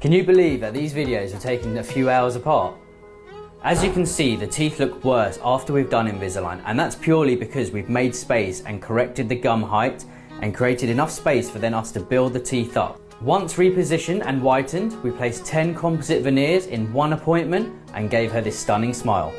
Can you believe that these videos are taken a few hours apart? As you can see, the teeth look worse after we've done Invisalign, and that's purely because we've made space and corrected the gum height and created enough space for then us to build the teeth up. Once repositioned and whitened, we placed 10 composite veneers in one appointment and gave her this stunning smile.